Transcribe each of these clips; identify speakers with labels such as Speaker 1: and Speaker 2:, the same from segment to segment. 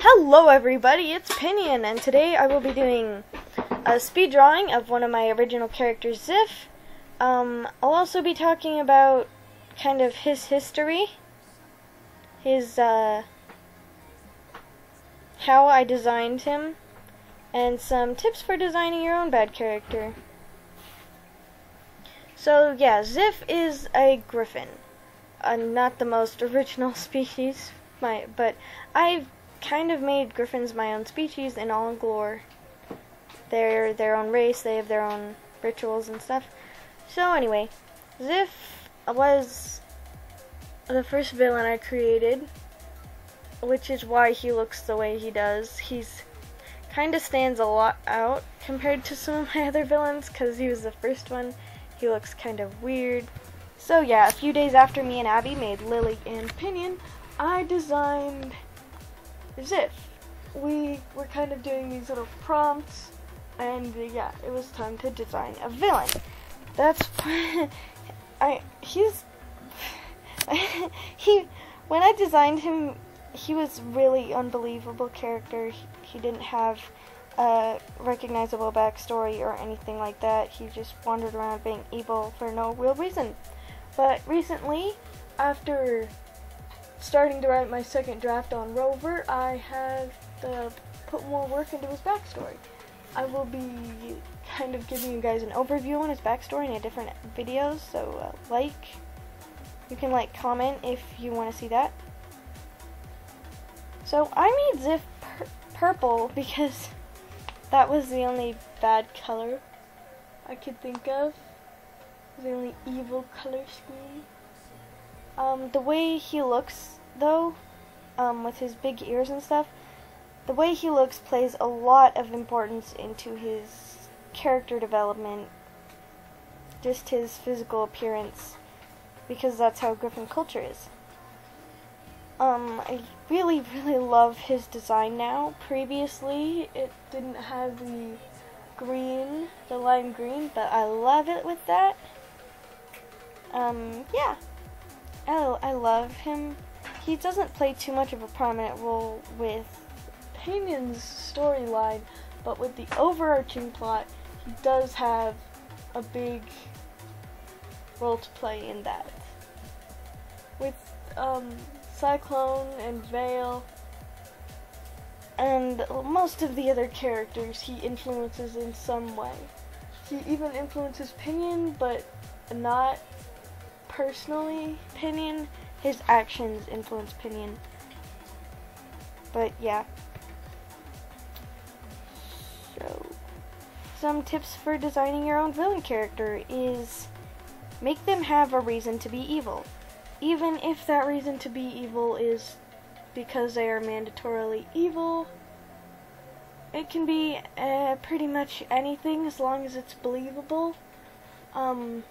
Speaker 1: Hello everybody, it's Pinion, and today I will be doing a speed drawing of one of my original characters, Zif. Um, I'll also be talking about kind of his history, his, uh, how I designed him, and some tips for designing your own bad character. So yeah, Zif is a griffin. Uh, not the most original species, my, but I've kind of made griffins my own species in all glory. They're their own race, they have their own rituals and stuff. So anyway, Zif was the first villain I created, which is why he looks the way he does. He's kind of stands a lot out compared to some of my other villains because he was the first one. He looks kind of weird. So yeah, a few days after me and Abby made Lily and Pinion, I designed Zif. We were kind of doing these little prompts, and uh, yeah, it was time to design a villain. That's I he's he when I designed him, he was really unbelievable character. He, he didn't have a recognizable backstory or anything like that. He just wandered around being evil for no real reason. But recently, after starting to write my second draft on Rover, I have put more work into his backstory. I will be kind of giving you guys an overview on his backstory in a different videos, so uh, like, you can like comment if you want to see that. So I made Zif pur purple because that was the only bad color I could think of. The only evil color scheme. Um, the way he looks, though, um, with his big ears and stuff, the way he looks plays a lot of importance into his character development, just his physical appearance, because that's how Griffin culture is. Um, I really, really love his design now. Previously, it didn't have the green, the lime green, but I love it with that. Um, yeah. I, I love him. He doesn't play too much of a prominent role with Pinion's storyline, but with the overarching plot, he does have a big role to play in that. With um, Cyclone and Veil, and most of the other characters he influences in some way. He even influences Pinion, but not personally Pinion. His actions influence Pinion. But yeah. So, some tips for designing your own villain character is make them have a reason to be evil. Even if that reason to be evil is because they are mandatorily evil, it can be uh, pretty much anything as long as it's believable. Um,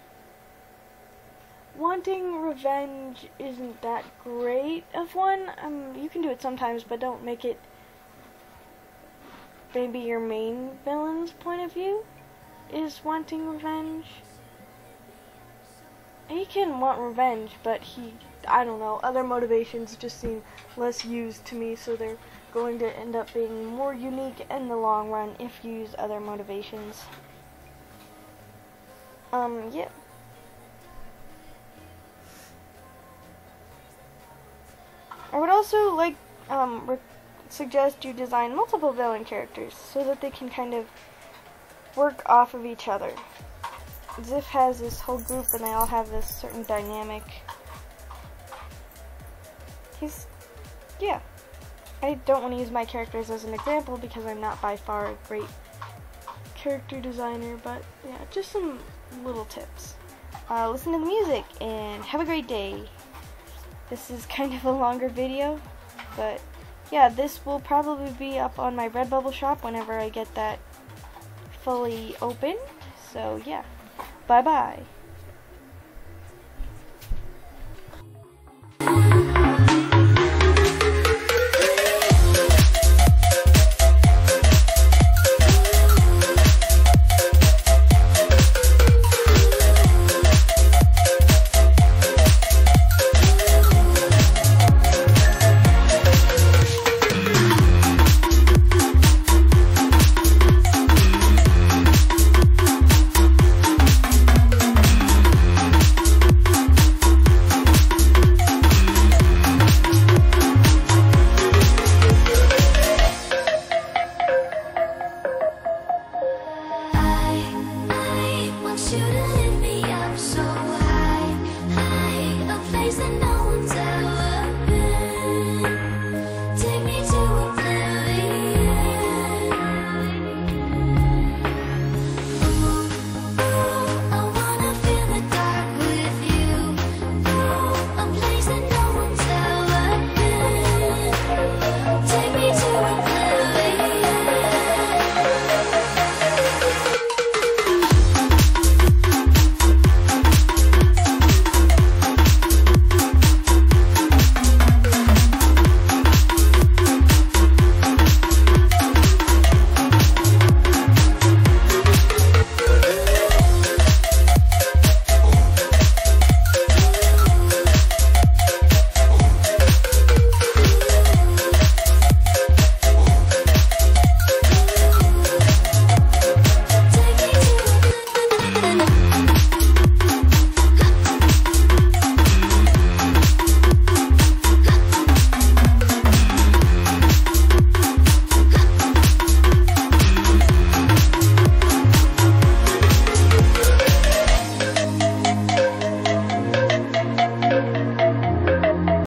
Speaker 1: wanting revenge isn't that great of one. Um, you can do it sometimes, but don't make it maybe your main villain's point of view is wanting revenge. He can want revenge, but he, I don't know, other motivations just seem less used to me, so they're going to end up being more unique in the long run if you use other motivations. Um, yeah. I would also like um, suggest you design multiple villain characters so that they can kind of work off of each other. Zif has this whole group and they all have this certain dynamic. He's, yeah. I don't want to use my characters as an example because I'm not by far a great character designer, but yeah, just some little tips. Uh, listen to the music and have a great day. This is kind of a longer video, but yeah, this will probably be up on my Redbubble shop whenever I get that fully opened. So yeah, bye bye.